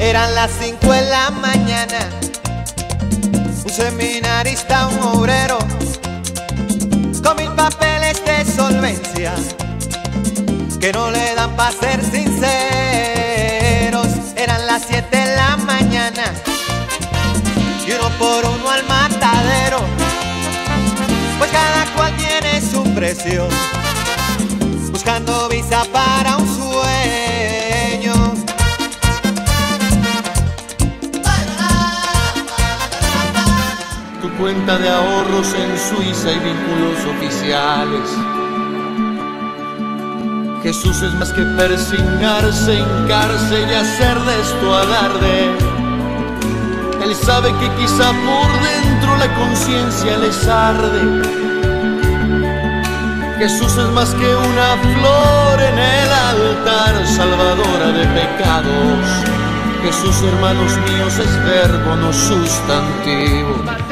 Eran las cinco de la mañana. Un seminarista, un obrero, con mil papeles de solvencia, que no le dan para ser sinceros. Eran las siete de la mañana, y uno por uno al matadero, pues cada cual tiene su precio, buscando visa para un sueño. Cuenta de ahorros en Suiza y vínculos oficiales. Jesús es más que persignarse, hincarse y hacer de esto alarde. Él sabe que quizá por dentro la conciencia les arde. Jesús es más que una flor en el altar, salvadora de pecados. Jesús, hermanos míos, es verbo, no sustantivo.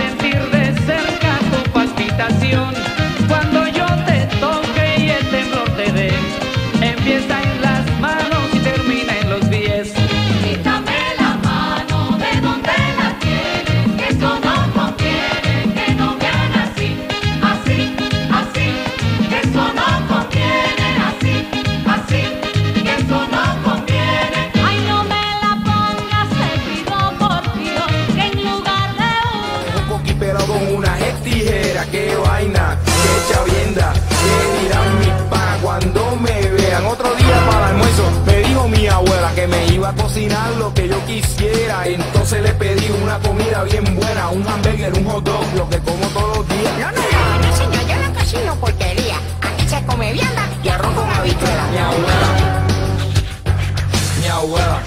Iba a cocinar lo que yo quisiera. Entonces le pedí una comida bien buena, un hamburger, un hot dog, lo que como todos los días. No, no, no, no, señor, yo no cocino porquería. Aquí se come vianda y arroz con habichuela. Mi abuela, mi abuela,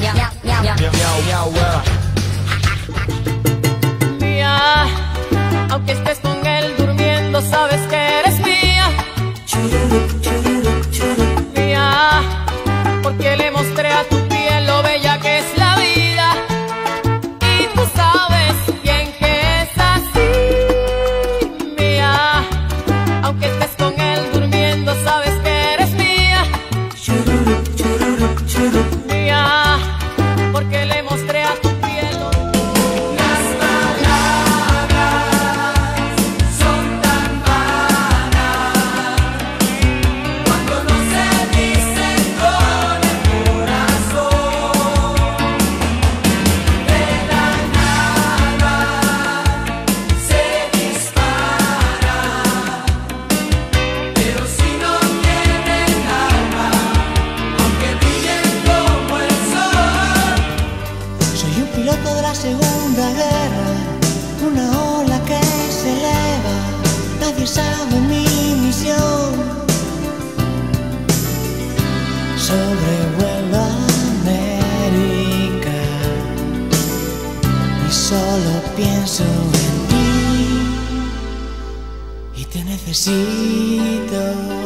Miau, miau, miau. mi, mi- mi abuela. mía. Aunque estés con él durmiendo, sabes que eres mía. Mía, nadie sabe mi misión. Sobrevuelo América y solo pienso en ti y te necesito.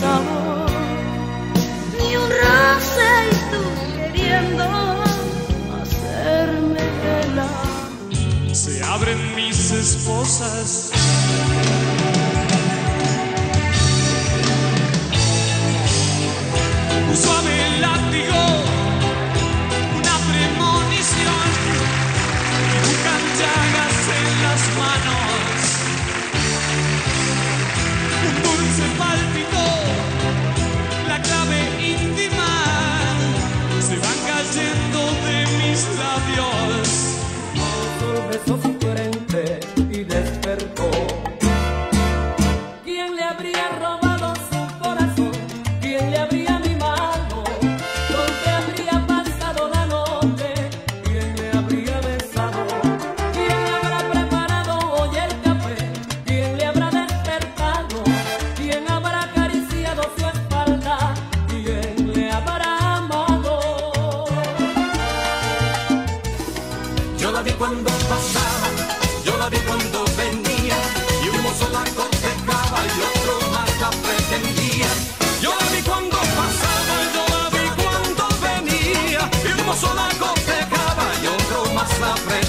sabor, ni un roce y tú queriendo hacerme velar. Se abren mis esposas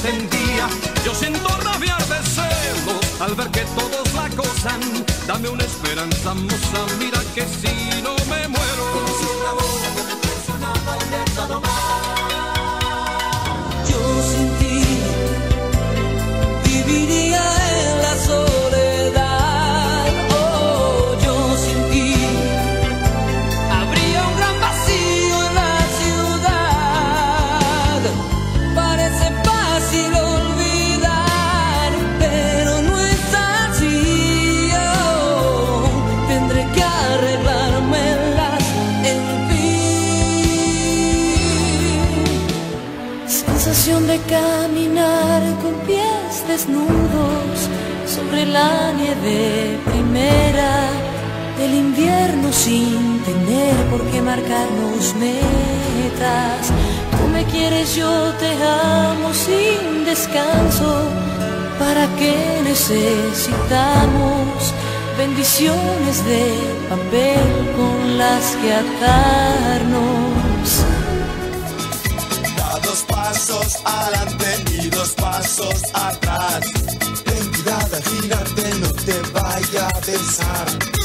sentía. Yo siento rabiar de celos al ver que todos la gozan. Dame una esperanza, moza, mira que sí desnudos sobre la nieve primera del invierno sin tener por qué marcarnos metas. Tú me quieres, yo te amo sin descanso. ¿Para qué necesitamos bendiciones de papel con las que atarnos? Da dos pasos adelante 22 pasos atrás. Ven, cuidada, gírate, no te vaya a besar.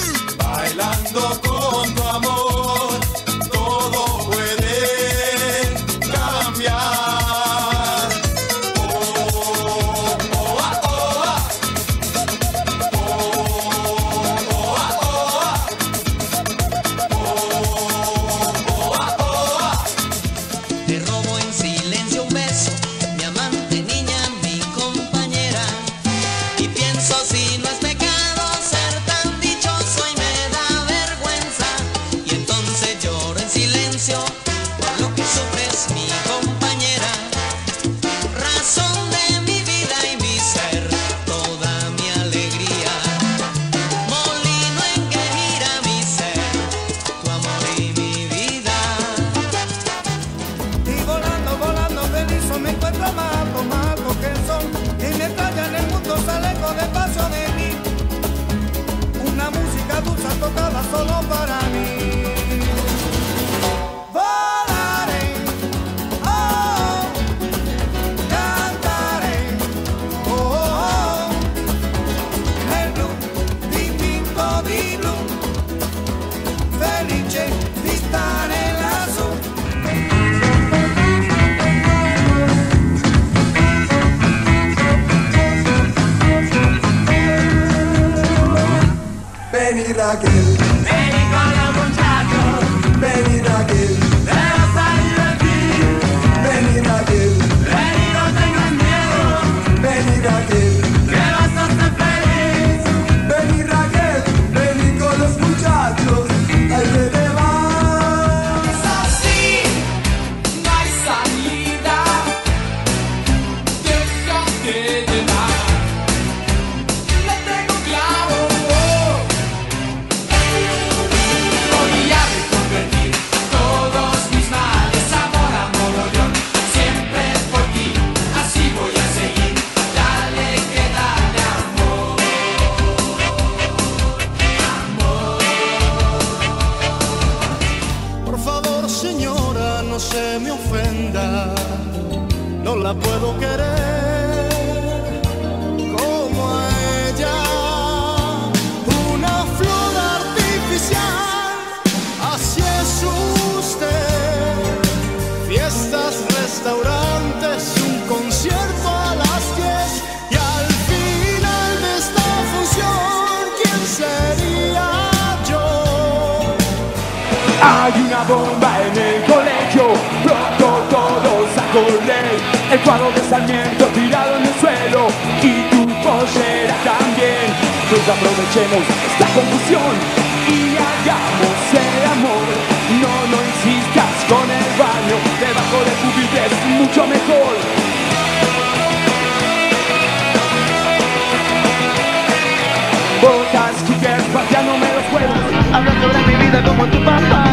Vida como tu papá.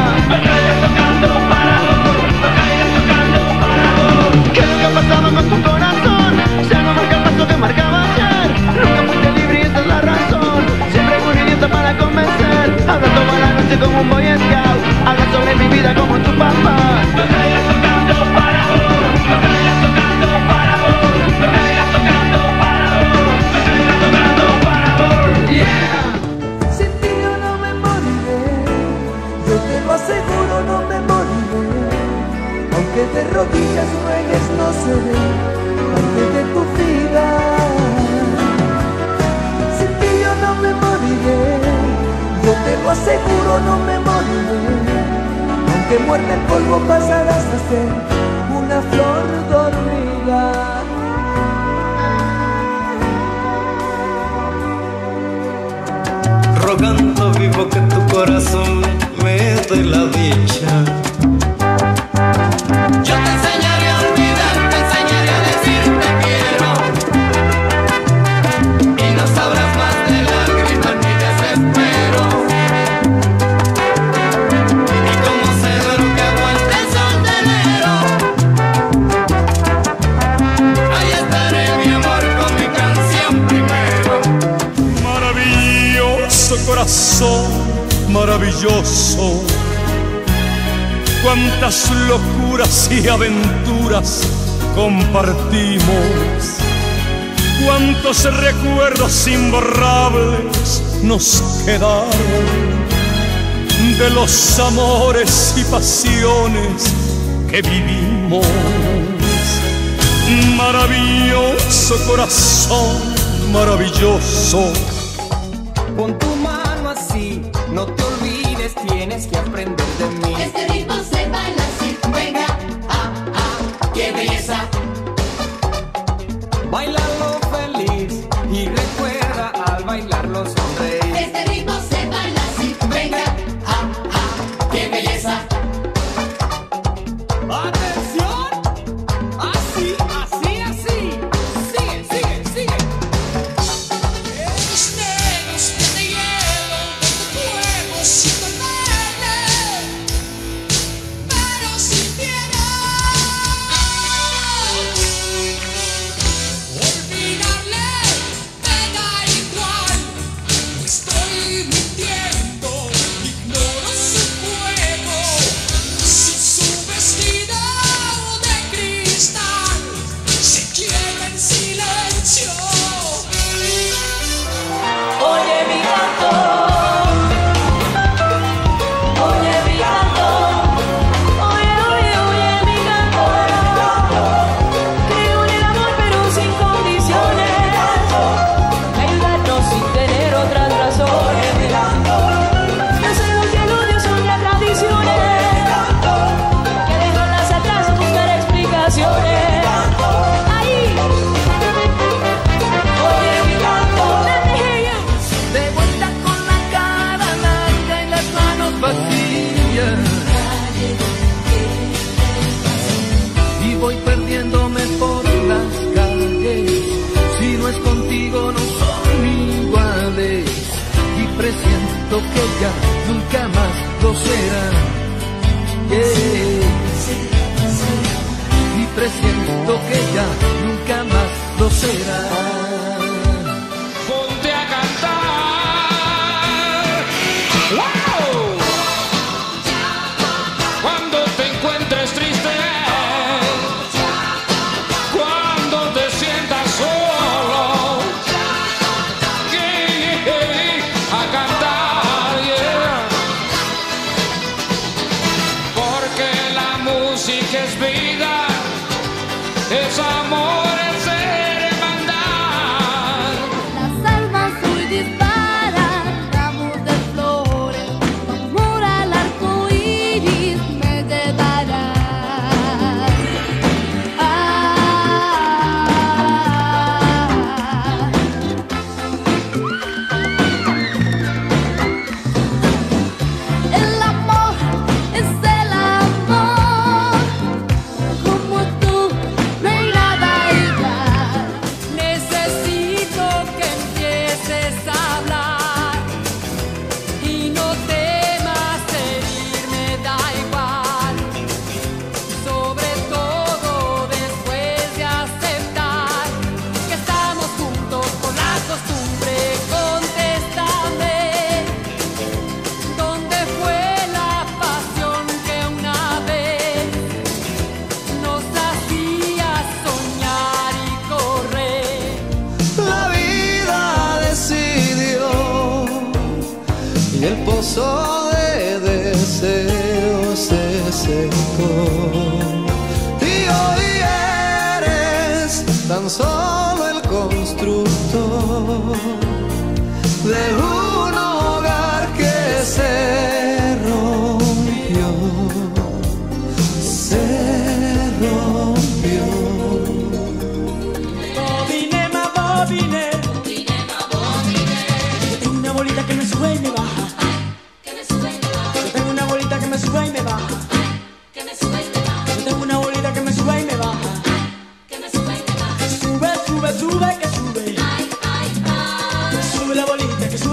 ¿Qué es lo que ha pasado con tu corazón? Ya no marca el paso que marcaba ayer. Nunca fuiste libre y esta es la razón. Siempre muy idiota para convencer. Habla toda la noche como un boy scout. Habla sobre mi vida como tu papá. De rodillas ruegues, no seré parte de tu vida. Sin ti yo no me moriré, yo te lo aseguro, no me moriré. Aunque muerda el polvo, pasarás a ser una flor dormida. rogando vivo que tu corazón me dé la dicha. Maravilloso. Cuántas locuras y aventuras compartimos. Cuántos recuerdos imborrables nos quedaron de los amores y pasiones que vivimos. Maravilloso corazón, maravilloso. Tienes que aprender de mí. Este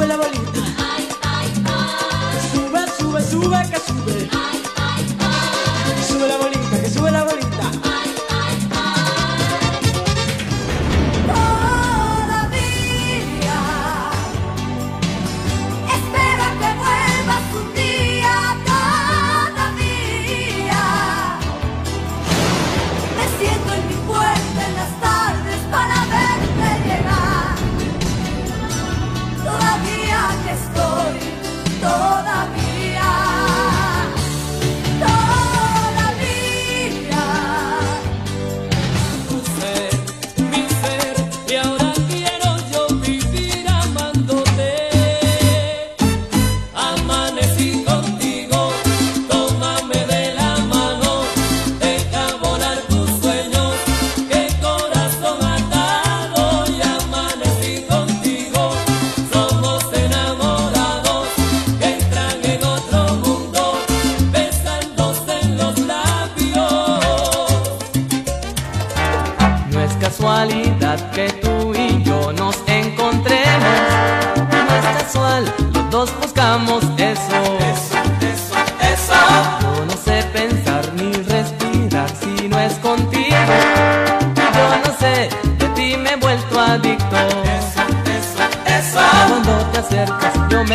la bolita. Ay, ay, ay. Sube, sube, sube, que sube.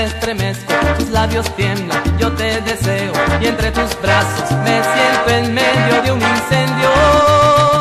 me estremezco, tus labios tiemblan, yo te deseo y entre tus brazos me siento en medio de un incendio.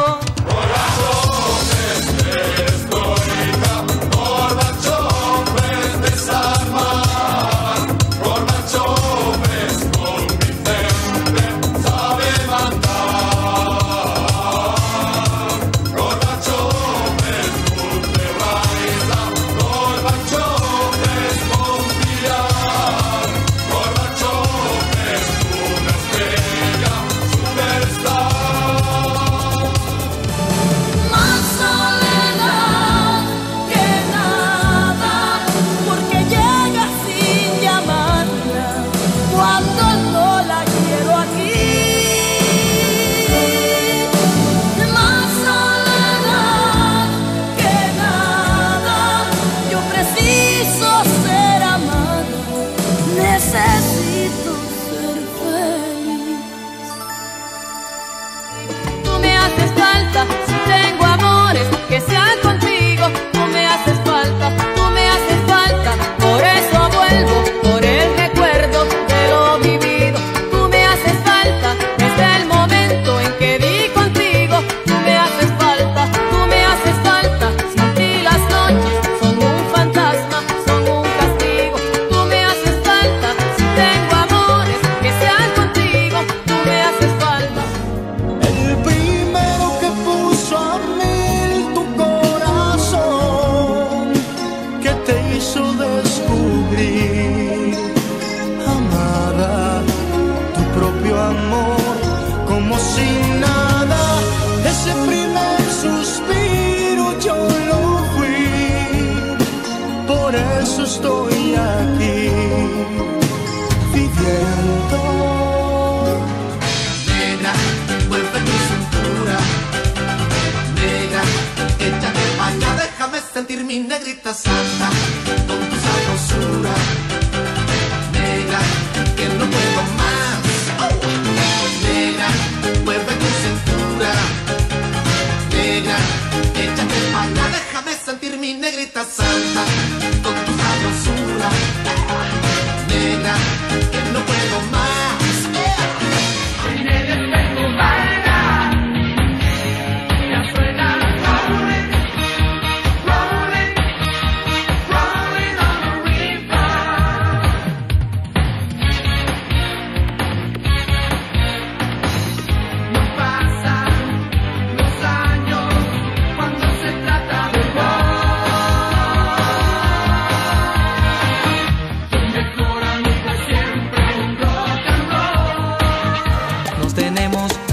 tenemos.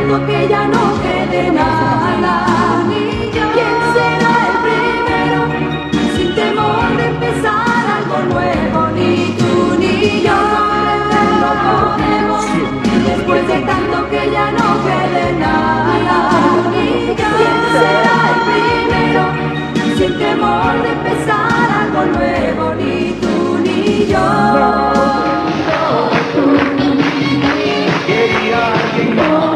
tanto que ya no quede nada. ¿Quién será el primero? Sin temor de empezar algo nuevo, ni tú ni yo. No podemos, después de tanto que ya no quede nada. ¿Quién será el primero? Sin temor de empezar algo nuevo, ni tú ni yo. Quería que no.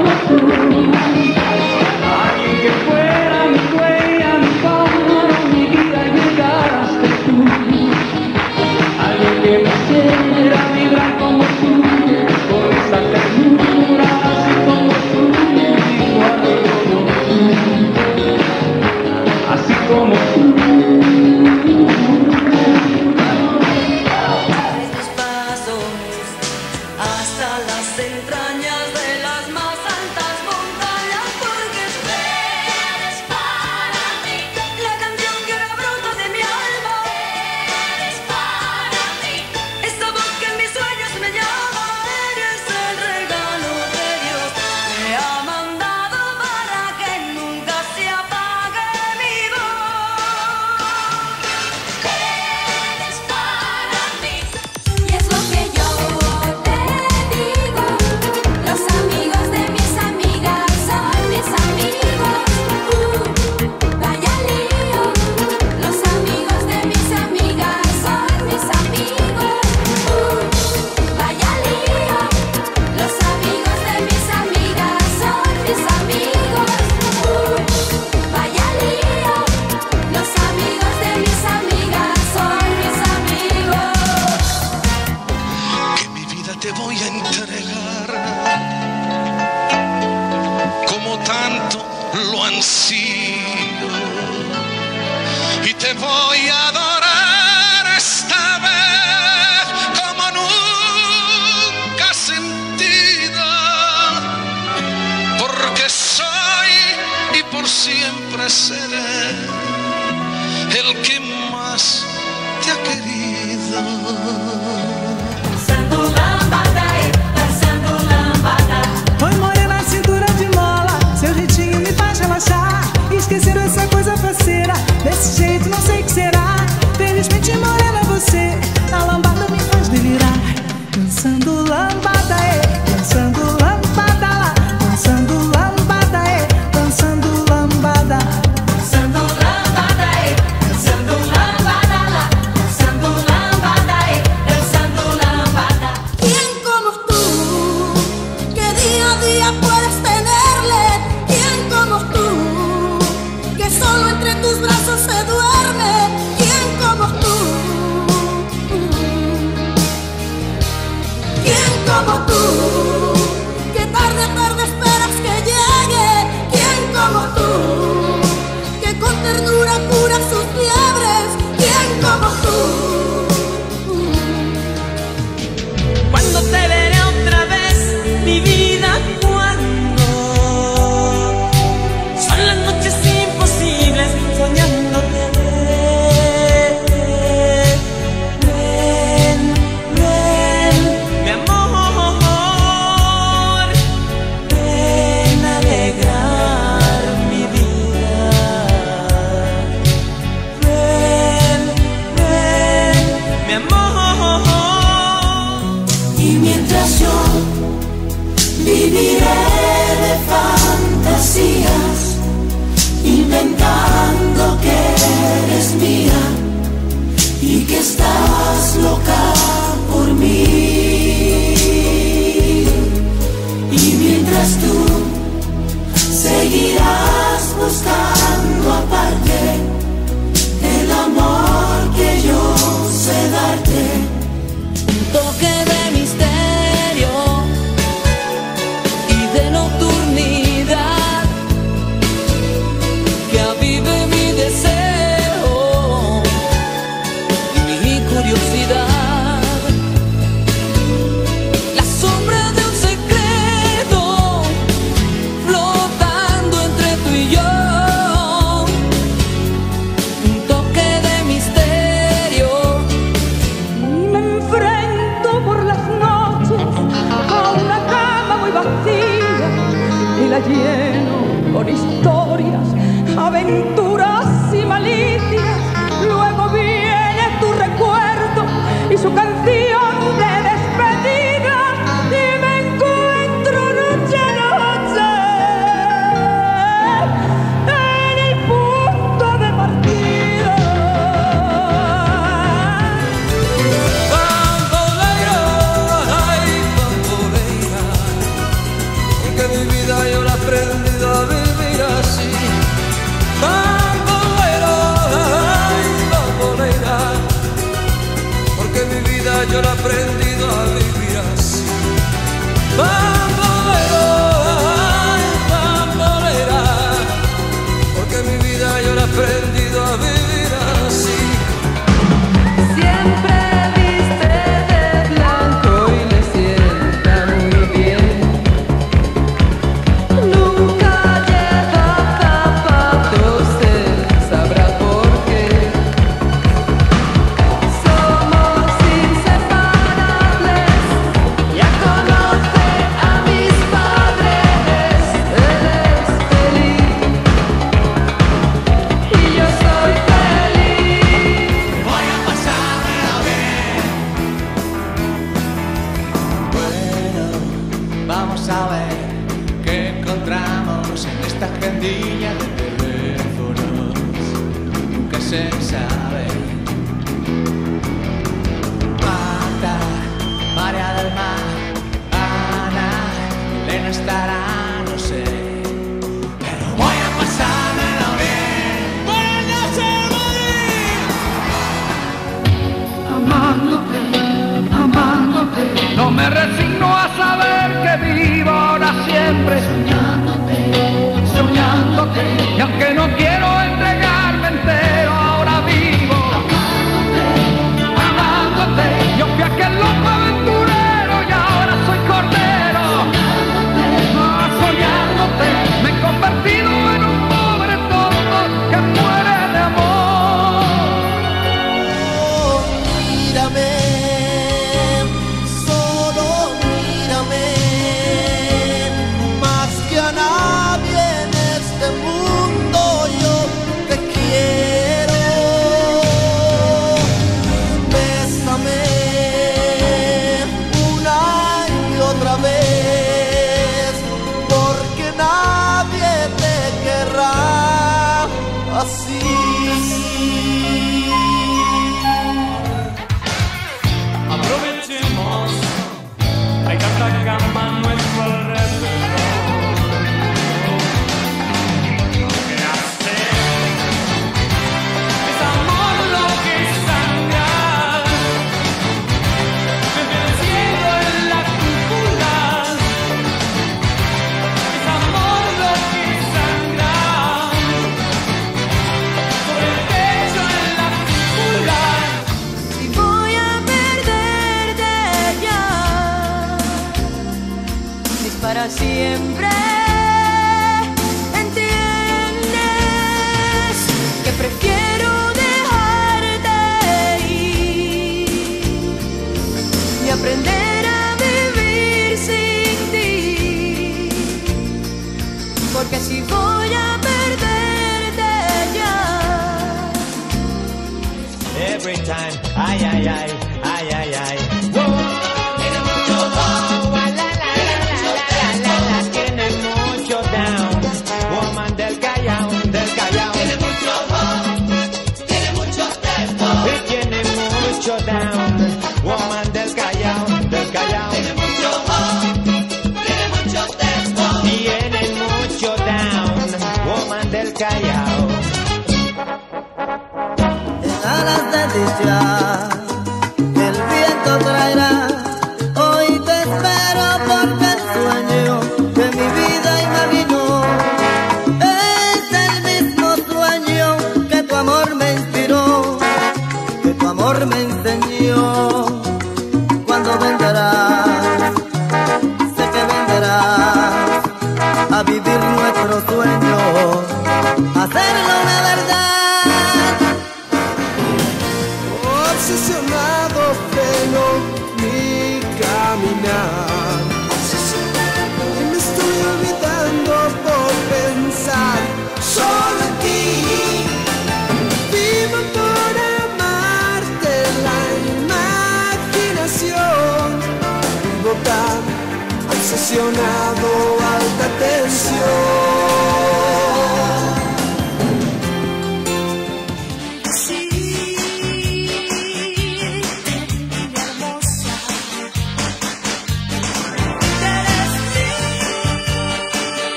Curiosidad.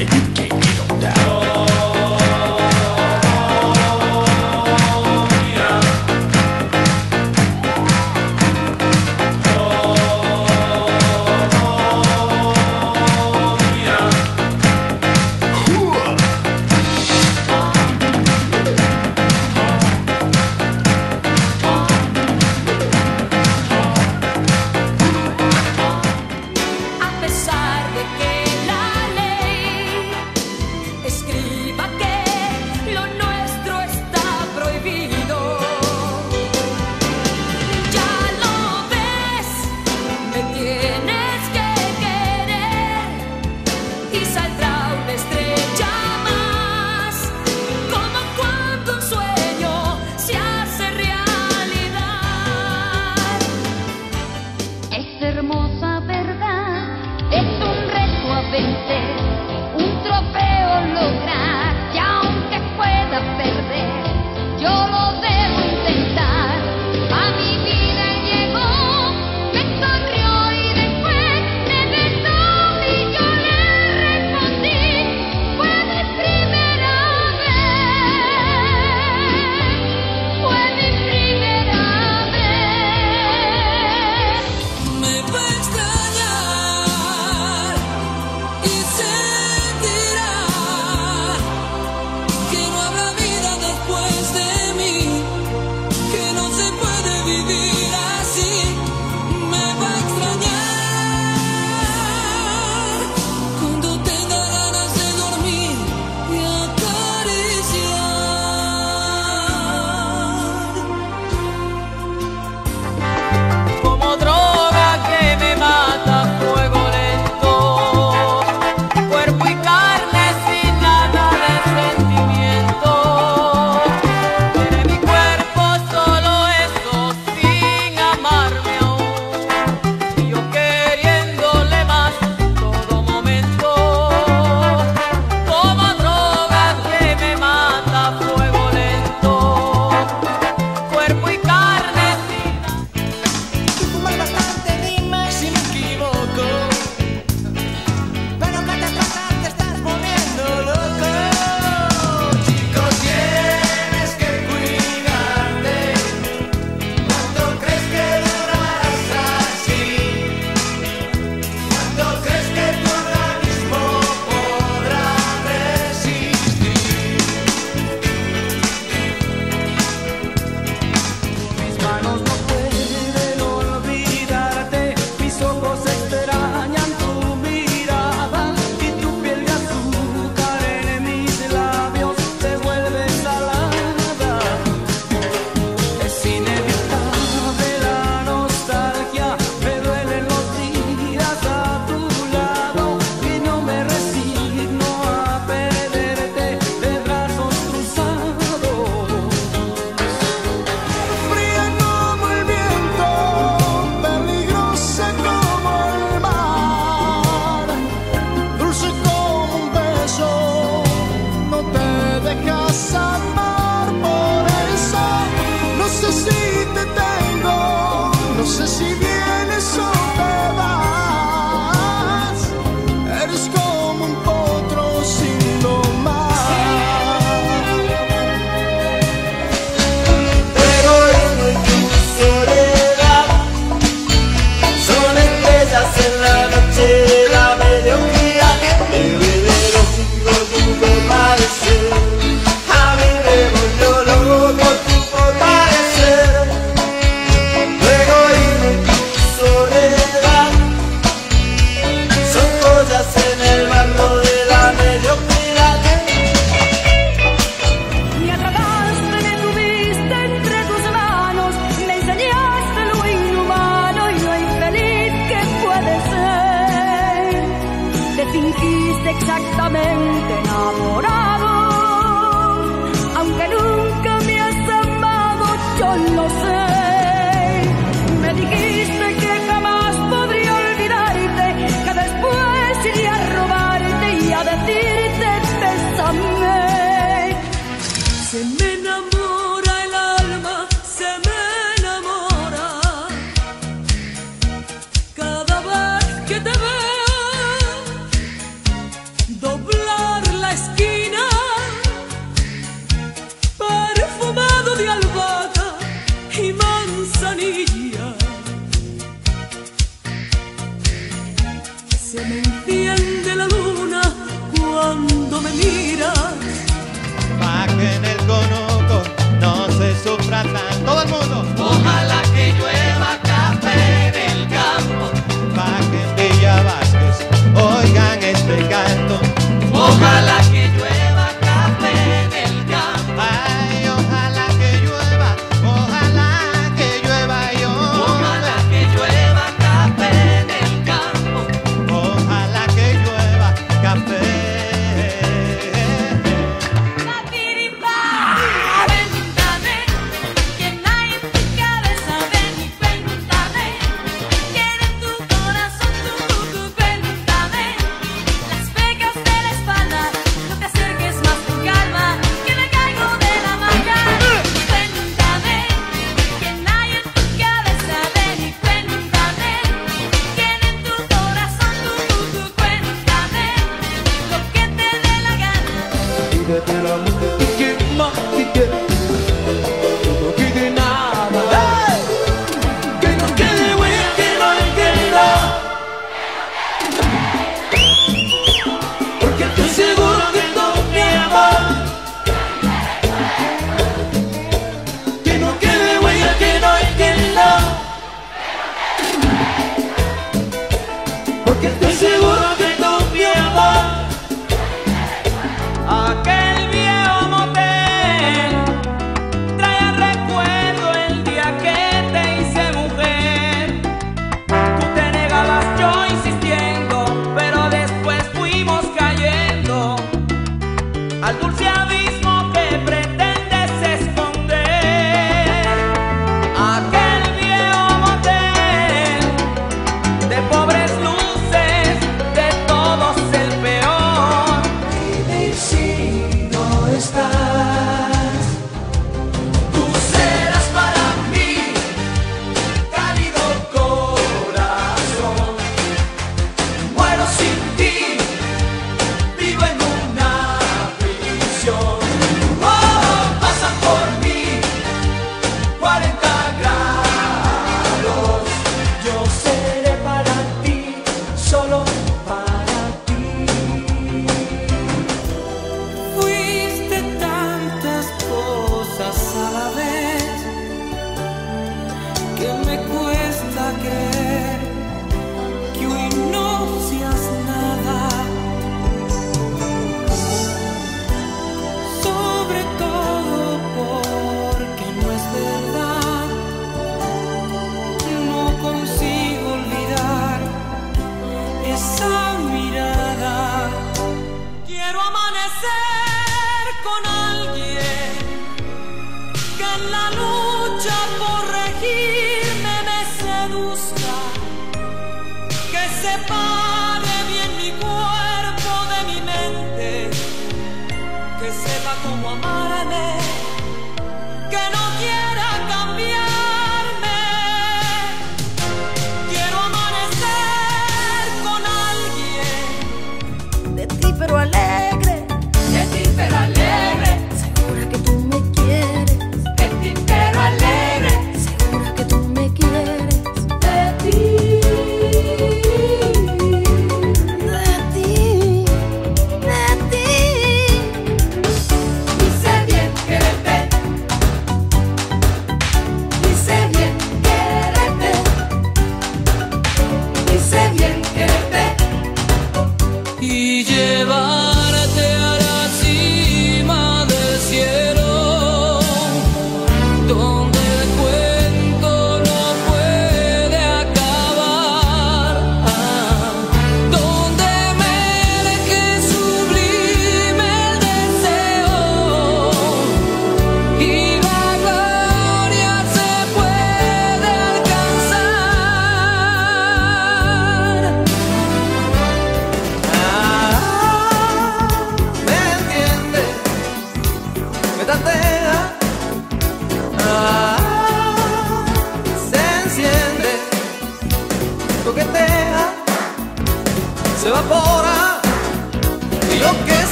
A